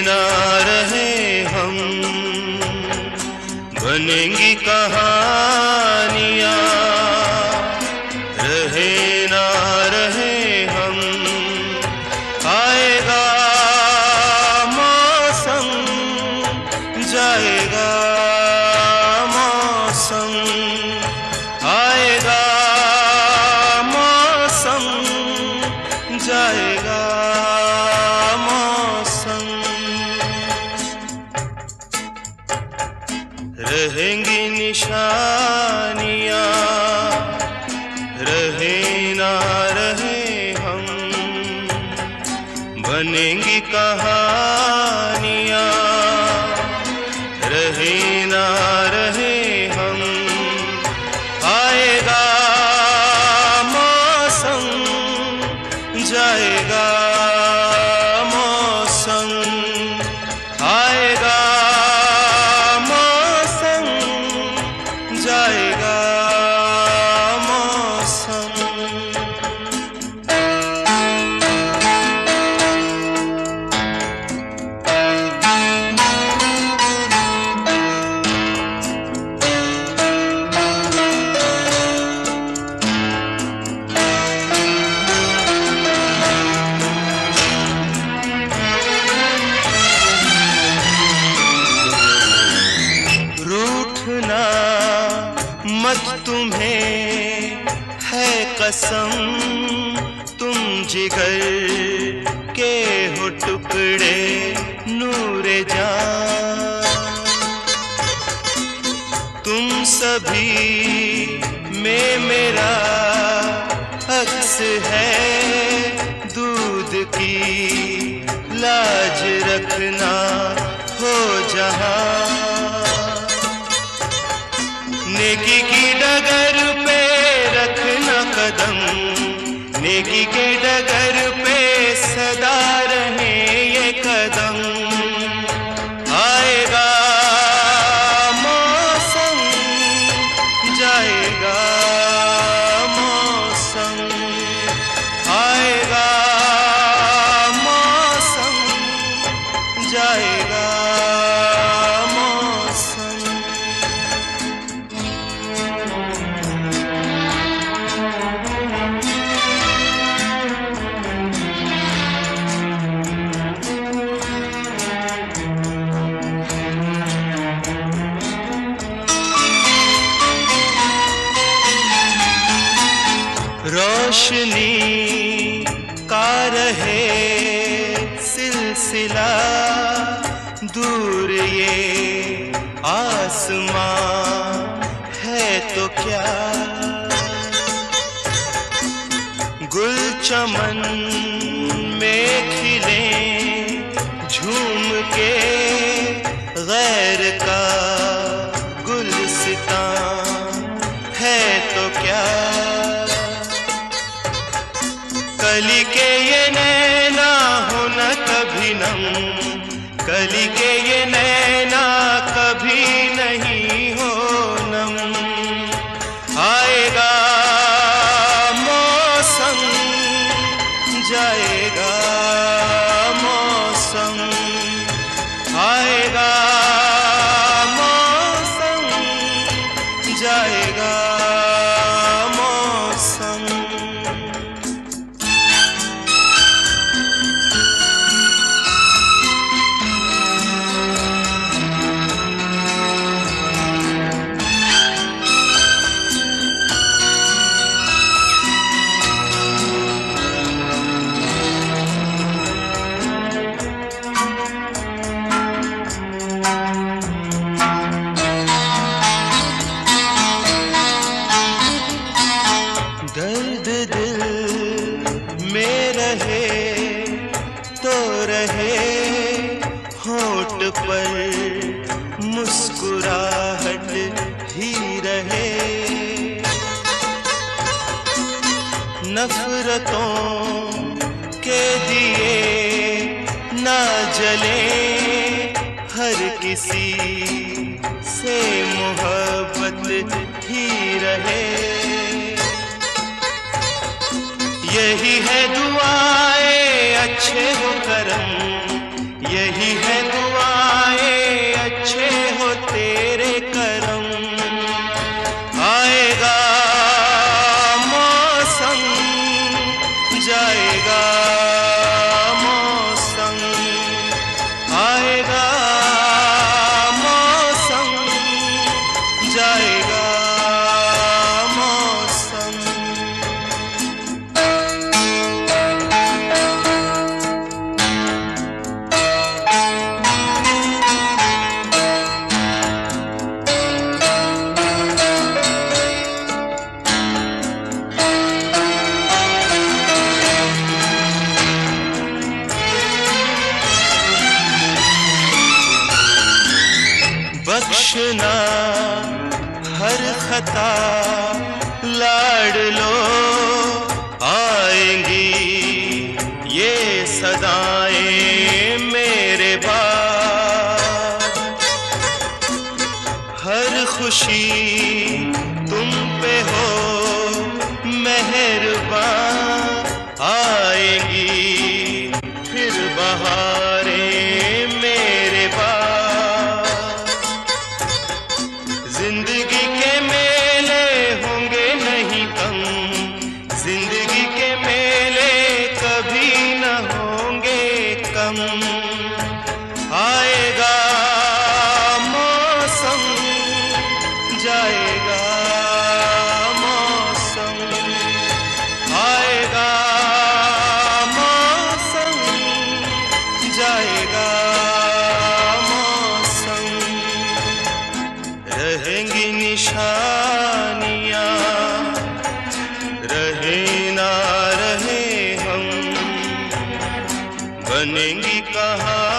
ना रहे हम। बनेंगी कहानियाँ। रहेंगी निशानियाँ रहे ना रहे हम बनेंगी कहानियाँ। मत तुम्हें है कसम, तुम जिगर के हो टुकड़े नूरे जान। तुम सभी में मेरा अक्स है, दूध की लाज रखना हो जहाँ। रोशनी का रहे सिलसिला, दूर ये आसमां है तो क्या? गुल चमन में खिले झूम के, गैर का गुलसिता। कली के ये नैना कभी नहीं हो नम। आएगा मौसम, जाएगा मौसम। आएगा मौसम, जाएगा नफरतों के दिए ना जले हर किसी से मोहब्बत ही रहे। यही है दुआए अच्छे हो करम। कृष्णा हर खता लाड लो। आएँगी ये सदाएँ मेरे बाप हर खुशी तुम पे हो, मेहर बनेंगी कहा